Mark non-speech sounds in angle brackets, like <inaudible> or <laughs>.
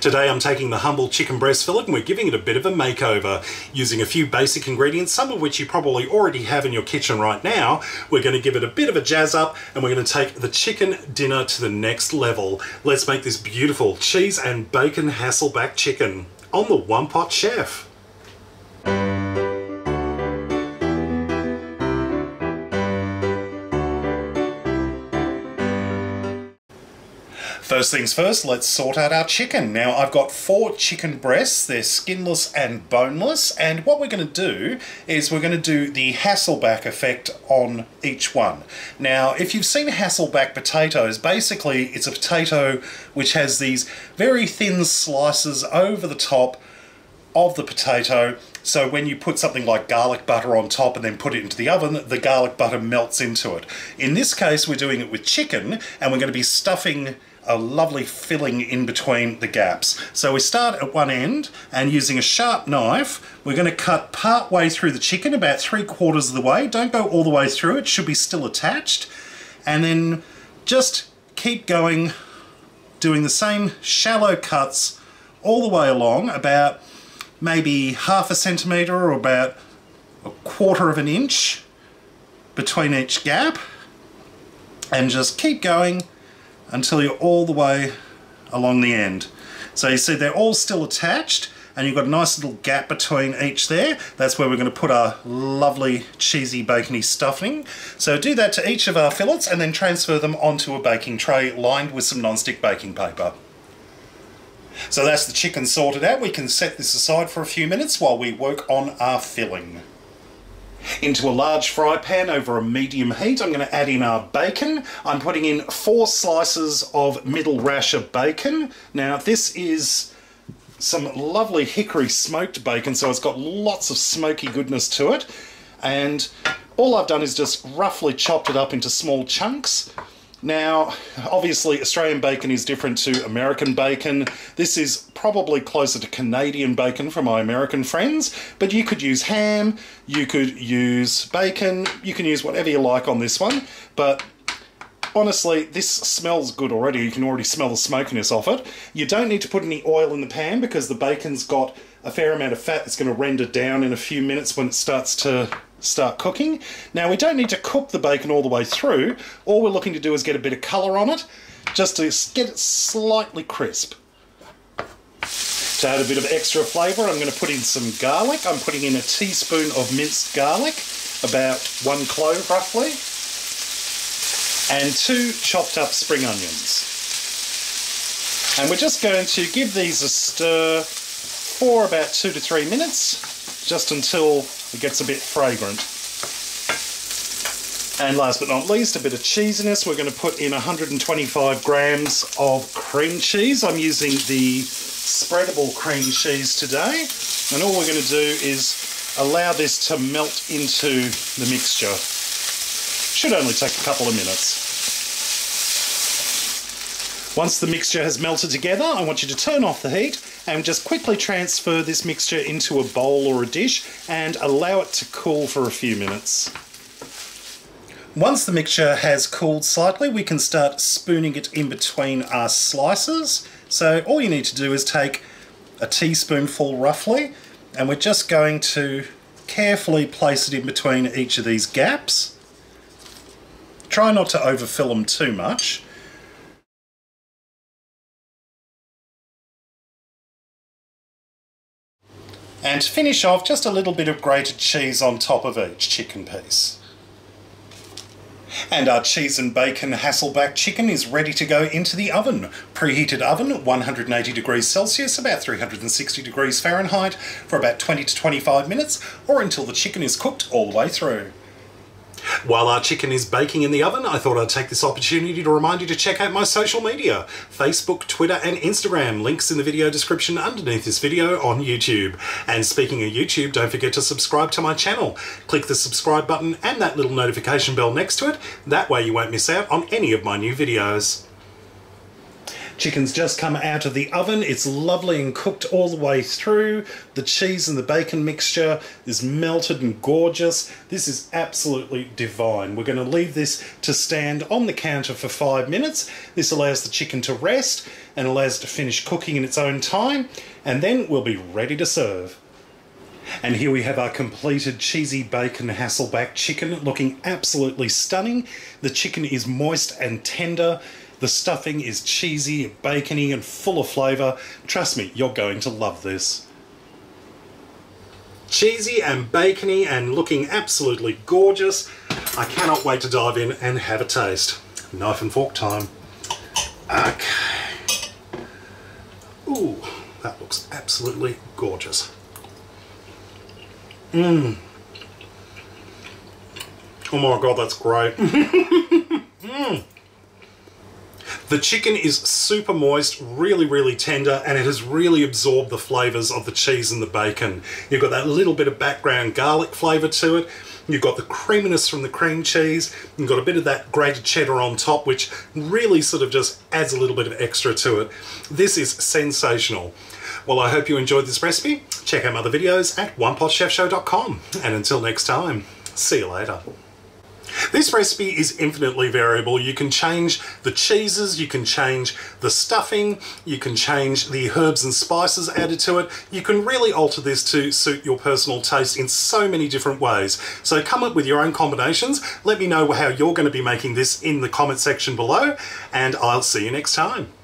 Today I'm taking the humble chicken breast fillet and we're giving it a bit of a makeover. Using a few basic ingredients, some of which you probably already have in your kitchen right now, we're going to give it a bit of a jazz up and we're going to take the chicken dinner to the next level. Let's make this beautiful cheese and bacon Hasselback chicken on the One Pot Chef. First things first, let's sort out our chicken. Now I've got four chicken breasts, they're skinless and boneless, and what we're going to do is we're going to do the Hasselback effect on each one. Now if you've seen Hasselback potatoes, basically it's a potato which has these very thin slices over the top of the potato so when you put something like garlic butter on top and then put it into the oven, the garlic butter melts into it. In this case, we're doing it with chicken and we're going to be stuffing a lovely filling in between the gaps. So we start at one end and using a sharp knife, we're going to cut part way through the chicken, about three quarters of the way. Don't go all the way through, it should be still attached. And then just keep going, doing the same shallow cuts all the way along, about maybe half a centimetre or about a quarter of an inch between each gap. And just keep going until you're all the way along the end. So you see they're all still attached and you've got a nice little gap between each there. That's where we're going to put our lovely cheesy bacony stuffing. So do that to each of our fillets and then transfer them onto a baking tray lined with some non-stick baking paper. So that's the chicken sorted out. We can set this aside for a few minutes while we work on our filling. Into a large fry pan over a medium heat, I'm going to add in our bacon. I'm putting in four slices of middle rasher bacon. Now this is some lovely hickory smoked bacon, so it's got lots of smoky goodness to it. And all I've done is just roughly chopped it up into small chunks. Now, obviously Australian bacon is different to American bacon. This is probably closer to Canadian bacon for my American friends, but you could use ham, you could use bacon, you can use whatever you like on this one, but honestly, this smells good already. You can already smell the smokiness off it. You don't need to put any oil in the pan because the bacon's got a fair amount of fat that's going to render down in a few minutes when it starts to start cooking. Now we don't need to cook the bacon all the way through. All we're looking to do is get a bit of colour on it, just to get it slightly crisp. To add a bit of extra flavour, I'm going to put in some garlic. I'm putting in a teaspoon of minced garlic, about one clove roughly, and two chopped up spring onions. And we're just going to give these a stir for about two to three minutes, just until it gets a bit fragrant. And last but not least, a bit of cheesiness. We're going to put in 125 grams of cream cheese. I'm using the spreadable cream cheese today. And all we're going to do is allow this to melt into the mixture. Should only take a couple of minutes. Once the mixture has melted together, I want you to turn off the heat and just quickly transfer this mixture into a bowl or a dish and allow it to cool for a few minutes. Once the mixture has cooled slightly, we can start spooning it in between our slices. So all you need to do is take a teaspoonful roughly, and we're just going to carefully place it in between each of these gaps. Try not to overfill them too much. And to finish off, just a little bit of grated cheese on top of each chicken piece. And our cheese and bacon Hasselback chicken is ready to go into the oven. Preheated oven, at 180 degrees Celsius, about 360 degrees Fahrenheit, for about 20 to 25 minutes, or until the chicken is cooked all the way through. While our chicken is baking in the oven, I thought I'd take this opportunity to remind you to check out my social media, Facebook, Twitter and Instagram, links in the video description underneath this video on YouTube. And speaking of YouTube, don't forget to subscribe to my channel. Click the subscribe button and that little notification bell next to it, that way you won't miss out on any of my new videos. Chicken's just come out of the oven. It's lovely and cooked all the way through. The cheese and the bacon mixture is melted and gorgeous. This is absolutely divine. We're going to leave this to stand on the counter for five minutes. This allows the chicken to rest and allows it to finish cooking in its own time. And then we'll be ready to serve. And here we have our completed cheesy bacon Hasselback chicken looking absolutely stunning. The chicken is moist and tender. The stuffing is cheesy, bacony, and full of flavour. Trust me, you're going to love this. Cheesy and bacony and looking absolutely gorgeous. I cannot wait to dive in and have a taste. Knife and fork time. Okay. Ooh, that looks absolutely gorgeous. Mmm. Oh my god, that's great. <laughs> Mmm. The chicken is super moist, really, really tender, and it has really absorbed the flavours of the cheese and the bacon. You've got that little bit of background garlic flavour to it. You've got the creaminess from the cream cheese. You've got a bit of that grated cheddar on top, which really sort of just adds a little bit of extra to it. This is sensational. Well, I hope you enjoyed this recipe. Check out my other videos at onepotchefshow.com. And until next time, see you later. This recipe is infinitely variable. You can change the cheeses, you can change the stuffing, you can change the herbs and spices added to it. You can really alter this to suit your personal taste in so many different ways. So come up with your own combinations. Let me know how you're going to be making this in the comment section below, and I'll see you next time.